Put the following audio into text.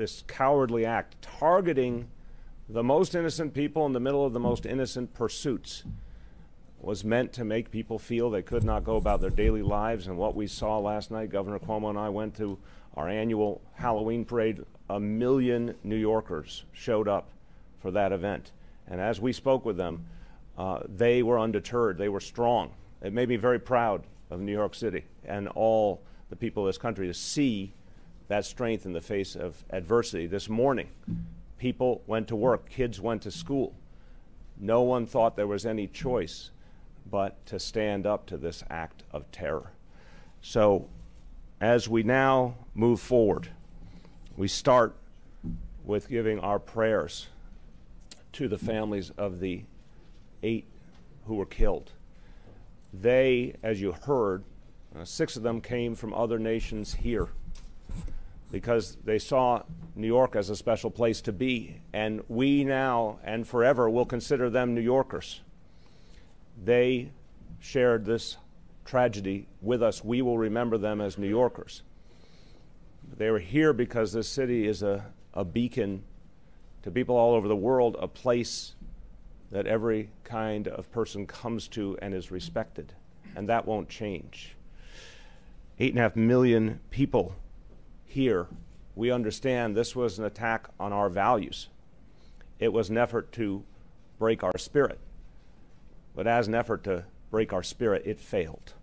this cowardly act, targeting the most innocent people in the middle of the most innocent pursuits, was meant to make people feel they could not go about their daily lives. And what we saw last night, Governor Cuomo and I went to our annual Halloween parade. A million New Yorkers showed up for that event. And as we spoke with them, uh, they were undeterred. They were strong. It made me very proud of New York City and all the people of this country to see that strength in the face of adversity. This morning, people went to work, kids went to school. No one thought there was any choice but to stand up to this act of terror. So, as we now move forward, we start with giving our prayers to the families of the eight who were killed. They, as you heard, uh, six of them came from other nations here because they saw New York as a special place to be. And we now and forever will consider them New Yorkers. They shared this tragedy with us. We will remember them as New Yorkers. They were here because this city is a, a beacon to people all over the world, a place that every kind of person comes to and is respected. And that won't change. Eight and a half million people here, we understand this was an attack on our values. It was an effort to break our spirit. But as an effort to break our spirit, it failed.